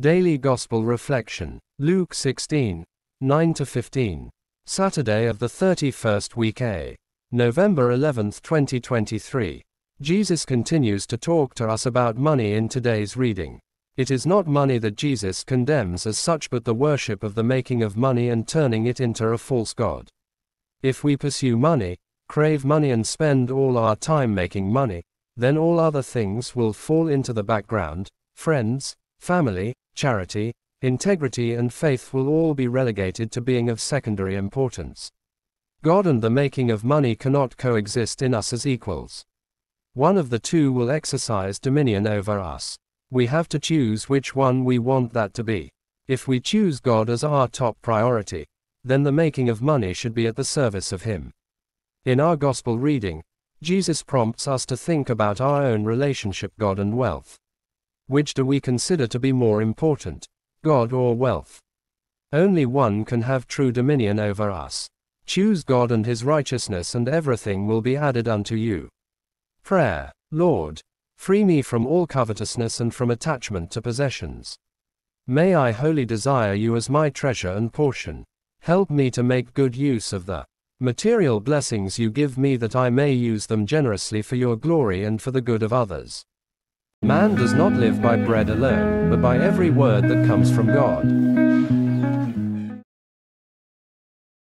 Daily Gospel Reflection. Luke 16, 9 to 15. Saturday of the 31st week A. November 11, 2023. Jesus continues to talk to us about money in today's reading. It is not money that Jesus condemns as such, but the worship of the making of money and turning it into a false God. If we pursue money, crave money, and spend all our time making money, then all other things will fall into the background friends, family, charity, integrity, and faith will all be relegated to being of secondary importance. God and the making of money cannot coexist in us as equals. One of the two will exercise dominion over us. We have to choose which one we want that to be. If we choose God as our top priority, then the making of money should be at the service of Him. In our Gospel reading, Jesus prompts us to think about our own relationship God and wealth. Which do we consider to be more important, God or wealth? Only one can have true dominion over us. Choose God and His righteousness, and everything will be added unto you. Prayer Lord, free me from all covetousness and from attachment to possessions. May I wholly desire you as my treasure and portion. Help me to make good use of the material blessings you give me that I may use them generously for your glory and for the good of others. Man does not live by bread alone, but by every word that comes from God.